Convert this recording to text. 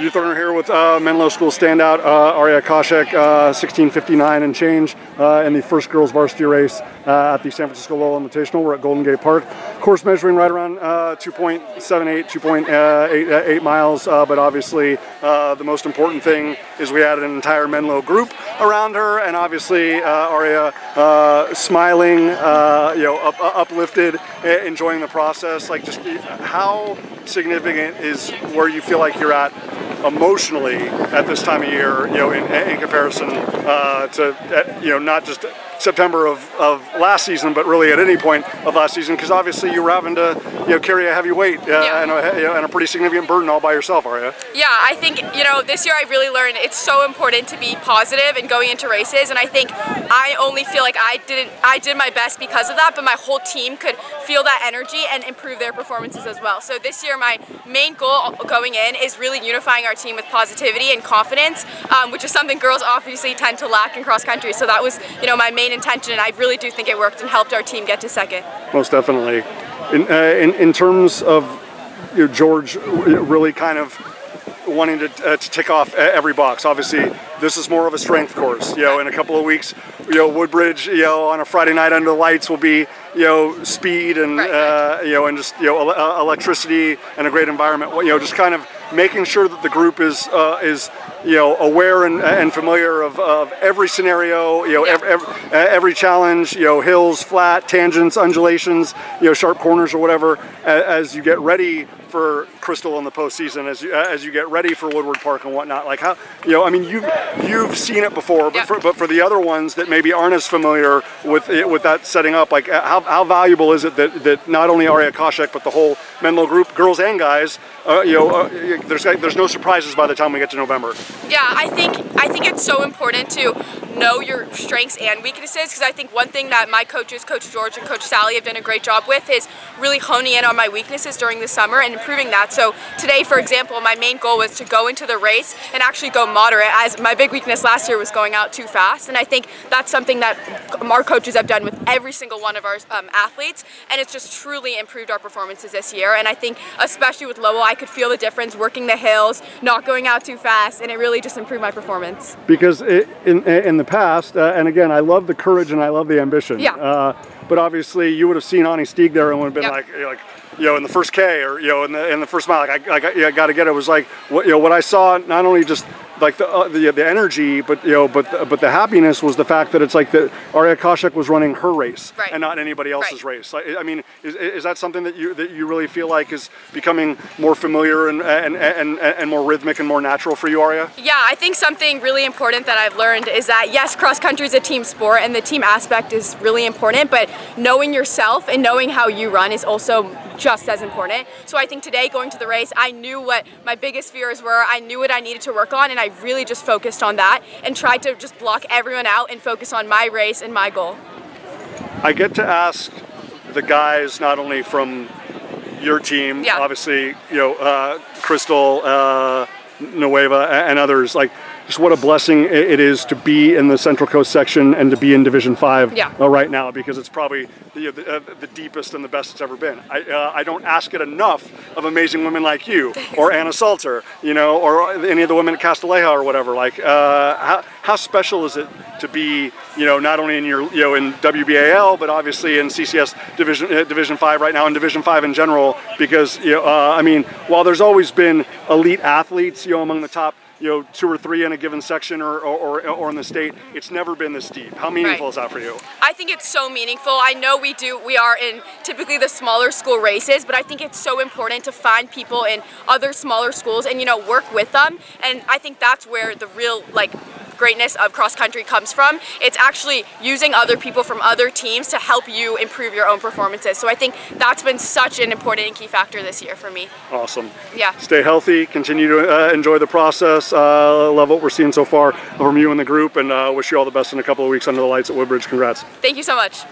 Youth runner here with uh, Menlo School standout uh, Ariya Kaushek, uh, 16:59 and change uh, in the first girls varsity race uh, at the San Francisco Lowell Invitational. We're at Golden Gate Park. Course measuring right around uh, 2.78, 2.88 miles, but obviously the most important thing is we had an entire Menlo group around her, and obviously Ariya smiling, you know, up, uplifted, enjoying the process. Like, just how significant is where you feel like you're at emotionally at this time of year, you know, in, in comparison uh, to, uh, you know, not just September of, of last season, but really at any point of last season, because obviously you were having to, you know, carry a heavy weight uh, yeah. and, a, you know, and, a, pretty significant burden all by yourself, are you? Yeah, I think, you know, this year I really learned it's so important to be positive and going into races, and I think I only feel like I didn't, I did my best because of that, but my whole team could feel that energy and improve their performances as well. So this year my main goal going in is really unifying our team with positivity and confidence, um, which is something girls obviously tend to lack in cross country. So that was, you know, my main intention, and I really do think it worked and helped our team get to second. Most definitely. In, uh, in, in, terms of you know, George really kind of wanting to, uh, to tick off every box. Obviously, this is more of a strength course. You know, in a couple of weeks, you know, Woodbridge, you know, on a Friday night under the lights will be, you know, speed and, right. uh, you know, and just, you know, uh, electricity and a great environment. You know, just kind of making sure that the group is, uh, is you know, aware and, and familiar of, of every scenario, you know, yeah. every, every, every, challenge, you know, hills, flat, tangents, undulations, you know, sharp corners or whatever, as you get ready for Crystal in the postseason, as you, as you get ready for Woodward Park and whatnot. Like how, you know, I mean, you've, you've seen it before, but, yeah. for, but for the other ones that maybe aren't as familiar with it, with that setting up, like how, how valuable is it that, that not only Ariya Kaushek, but the whole Menlo group, girls and guys, uh, you know, uh, there's, there's no surprises by the time we get to November. Yeah, I think I think it's so important to know your strengths and weaknesses because I think one thing that my coaches, Coach George and Coach Sally, have done a great job with is really honing in on my weaknesses during the summer and improving that. So today, for example, my main goal was to go into the race and actually go moderate as my big weakness last year was going out too fast. And I think that's something that our coaches have done with every single one of our um, athletes and it's just truly improved our performances this year. And I think especially with Lowell, I could feel the difference working the hills, not going out too fast, and it really just improved my performance. Because it, in, in the past, uh, and again, I love the courage and I love the ambition. Yeah. Uh, but obviously, you would have seen Ani Stieg there and would have been yep. like, like, you know, in the first K or you know, in the in the first mile, like I, I, I got to get it. it. Was like what you know what I saw, not only just like the, uh, the, the energy, but you know, but the, but the happiness was the fact that it's like that Ariya Kaushek was running her race right. and not anybody else's right. race. Like, I mean, is, is that something that you that you really feel like is becoming more familiar and and, and and more rhythmic and more natural for you, Ariya? Yeah, I think something really important that I've learned is that yes, cross country is a team sport and the team aspect is really important, but knowing yourself and knowing how you run is also just as important. So I think today going to the race, I knew what my biggest fears were. I knew what I needed to work on and I really just focused on that and tried to just block everyone out and focus on my race and my goal. I get to ask the guys not only from your team, yeah. obviously, you know, uh, Crystal, uh, Nueva, and others, like, just what a blessing it is to be in the Central Coast section and to be in Division Five yeah. uh, right now because it's probably the, the, uh, the, deepest and the best it's ever been. I, uh, I don't ask it enough of amazing women like you or Anna Salter, you know, or any of the women at Castilleja or whatever. Like, uh, how, how special is it to be, you know, not only in your, you know, in WBAL, but obviously in CCS Division uh, Division Five right now, and Division Five in general, because you know, uh, I mean, while there's always been elite athletes, you know, among the top you know two or three in a given section or, or, or in the state. It's never been this deep. How meaningful right. is that for you? I think it's so meaningful. I know we do we are in typically the smaller school races but i think it's so important to find people in other smaller schools and you know work with them. And i think that's where the real like greatness of cross country comes from. It's actually using other people from other teams to help you improve your own performances. So I think that's been such an important and key factor this year for me. Awesome. Yeah. Stay healthy, continue to uh, enjoy the process. Uh, love what we're seeing so far from you and the group and uh, wish you all the best in a couple of weeks under the lights at Woodbridge. Congrats. Thank you so much.